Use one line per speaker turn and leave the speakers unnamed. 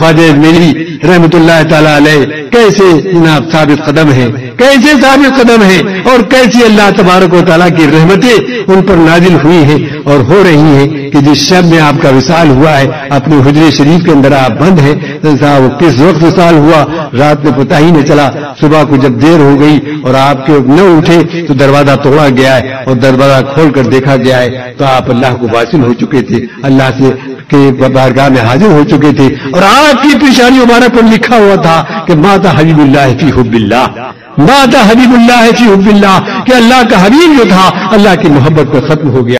خواجہ میری رحمت اللہ تعالی علیہ کیسے جناب ثابت قدم ہے کیسے ثابت قدم ہے اور کیسی اللہ تبارک و تعالیٰ کی رحمتیں ان پر نازل ہوئی ہیں اور ہو رہی ہیں کہ جس شب میں آپ کا وصال ہوا ہے، اپنے حجر شریف کے اندر آپ بند ہیں۔ صاحب کس وقت وصال ہوا؟ رات میں پتہ ہی نہیں چلا۔ صبح کو جب دیر ہو گئی اور آپ کے نہ اٹھے تو دروازہ توڑا گیا ہے اور دروازہ کھول کر دیکھا گیا ہے۔ تو آپ اللہ کو واصل ہو چکے تھے۔ اللہ سے کے بارگاہ میں حاضر ہو چکے تھے اور آپ کی پیشانی مبارک پر لکھا ہوا تھا کہ ماتا حبیب اللہ فی حب اللہ، ماتا حبیب اللہ فی حب اللہ، کہ اللہ کا حبیب جو تھا، اللہ کی محبت پر ختم ہو گیا۔